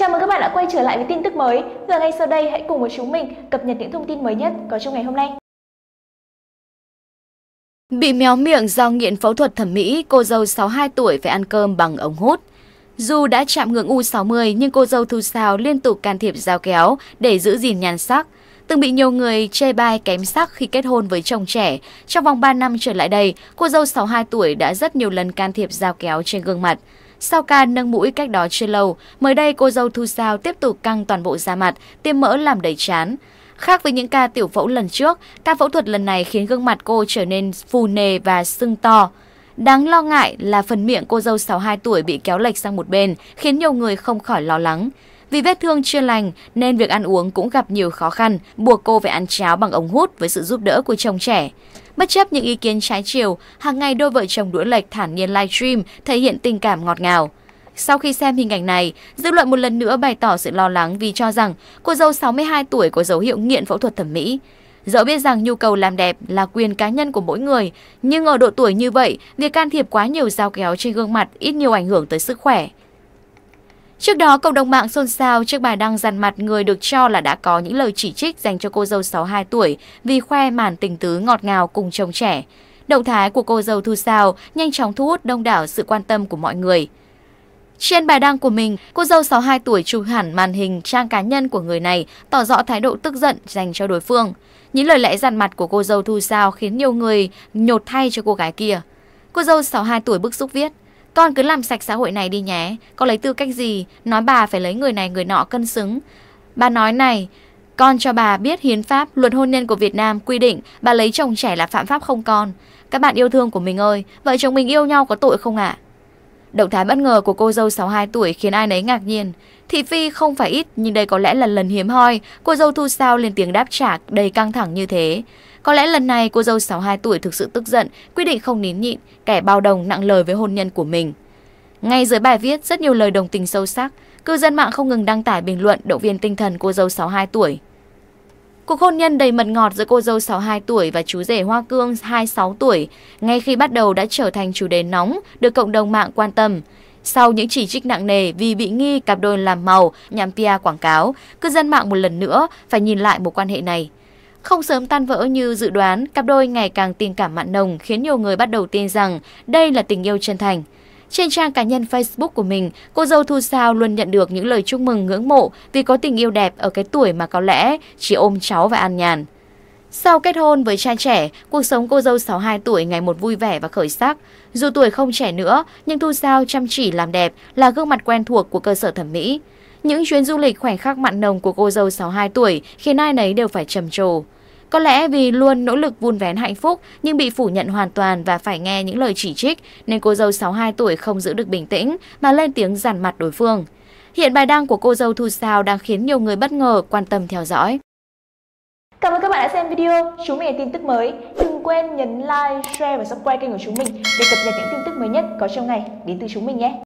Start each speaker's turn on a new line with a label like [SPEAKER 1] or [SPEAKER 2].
[SPEAKER 1] Chào mừng các bạn đã quay trở lại với tin tức mới và ngay sau đây hãy cùng với chúng mình cập nhật những thông tin mới nhất có trong ngày hôm nay.
[SPEAKER 2] Bị méo miệng do nghiện phẫu thuật thẩm mỹ, cô dâu 62 tuổi phải ăn cơm bằng ống hút. Dù đã chạm ngưỡng U60 nhưng cô dâu Thu Sao liên tục can thiệp dao kéo để giữ gìn nhan sắc. Từng bị nhiều người chê bai kém sắc khi kết hôn với chồng trẻ. Trong vòng 3 năm trở lại đây, cô dâu 62 tuổi đã rất nhiều lần can thiệp dao kéo trên gương mặt. Sau ca nâng mũi cách đó chưa lâu, mới đây cô dâu Thu Sao tiếp tục căng toàn bộ da mặt, tiêm mỡ làm đầy chán. Khác với những ca tiểu phẫu lần trước, ca phẫu thuật lần này khiến gương mặt cô trở nên phù nề và sưng to. Đáng lo ngại là phần miệng cô dâu 62 tuổi bị kéo lệch sang một bên, khiến nhiều người không khỏi lo lắng. Vì vết thương chưa lành nên việc ăn uống cũng gặp nhiều khó khăn, buộc cô phải ăn cháo bằng ống hút với sự giúp đỡ của chồng trẻ. Bất chấp những ý kiến trái chiều, hàng ngày đôi vợ chồng đũa lệch thản nhiên livestream thể hiện tình cảm ngọt ngào. Sau khi xem hình ảnh này, dư luận một lần nữa bày tỏ sự lo lắng vì cho rằng cô dâu 62 tuổi có dấu hiệu nghiện phẫu thuật thẩm mỹ. Dẫu biết rằng nhu cầu làm đẹp là quyền cá nhân của mỗi người, nhưng ở độ tuổi như vậy, việc can thiệp quá nhiều dao kéo trên gương mặt ít nhiều ảnh hưởng tới sức khỏe. Trước đó, cộng đồng mạng xôn xao trước bài đăng dằn mặt người được cho là đã có những lời chỉ trích dành cho cô dâu 62 tuổi vì khoe màn tình tứ ngọt ngào cùng chồng trẻ. Động thái của cô dâu Thu Sao nhanh chóng thu hút đông đảo sự quan tâm của mọi người. Trên bài đăng của mình, cô dâu 62 tuổi chụp hẳn màn hình trang cá nhân của người này, tỏ rõ thái độ tức giận dành cho đối phương. Những lời lẽ dằn mặt của cô dâu Thu Sao khiến nhiều người nhột thay cho cô gái kia. Cô dâu 62 tuổi bức xúc viết, con cứ làm sạch xã hội này đi nhé, con lấy tư cách gì, nói bà phải lấy người này người nọ cân xứng. Bà nói này, con cho bà biết hiến pháp, luật hôn nhân của Việt Nam quy định bà lấy chồng trẻ là phạm pháp không con. Các bạn yêu thương của mình ơi, vợ chồng mình yêu nhau có tội không ạ? À? Động thái bất ngờ của cô dâu 62 tuổi khiến ai nấy ngạc nhiên. Thị phi không phải ít nhưng đây có lẽ là lần hiếm hoi cô dâu thu sao lên tiếng đáp trả đầy căng thẳng như thế. Có lẽ lần này cô dâu 62 tuổi thực sự tức giận, quyết định không nín nhịn, kẻ bao đồng nặng lời với hôn nhân của mình. Ngay dưới bài viết rất nhiều lời đồng tình sâu sắc, cư dân mạng không ngừng đăng tải bình luận động viên tinh thần cô dâu 62 tuổi. Cuộc hôn nhân đầy mật ngọt giữa cô dâu 62 tuổi và chú rể Hoa Cương 26 tuổi, ngay khi bắt đầu đã trở thành chủ đề nóng được cộng đồng mạng quan tâm. Sau những chỉ trích nặng nề vì bị nghi cặp đôi làm màu nhằm PR quảng cáo, cư dân mạng một lần nữa phải nhìn lại một quan hệ này. Không sớm tan vỡ như dự đoán, cặp đôi ngày càng tình cảm mặn nồng khiến nhiều người bắt đầu tin rằng đây là tình yêu chân thành. Trên trang cá nhân Facebook của mình, cô dâu Thu Sao luôn nhận được những lời chúc mừng ngưỡng mộ vì có tình yêu đẹp ở cái tuổi mà có lẽ chỉ ôm cháu và an nhàn. Sau kết hôn với trai trẻ, cuộc sống cô dâu 62 tuổi ngày một vui vẻ và khởi sắc. Dù tuổi không trẻ nữa, nhưng Thu Sao chăm chỉ làm đẹp là gương mặt quen thuộc của cơ sở thẩm mỹ. Những chuyến du lịch khoảnh khắc mặn nồng của cô dâu 62 tuổi khiến ai nấy đều phải trầm trồ. Có lẽ vì luôn nỗ lực vun vén hạnh phúc nhưng bị phủ nhận hoàn toàn và phải nghe những lời chỉ trích nên cô dâu 62 tuổi không giữ được bình tĩnh mà lên tiếng giàn mặt đối phương. Hiện bài đăng của cô dâu Thu Sao đang khiến nhiều người bất ngờ quan tâm theo dõi.
[SPEAKER 1] Cảm ơn các bạn đã xem video. Chúng mình là tin tức mới. Đừng quên nhấn like, share và subscribe kênh của chúng mình để cập nhật những tin tức mới nhất có trong ngày đến từ chúng mình nhé.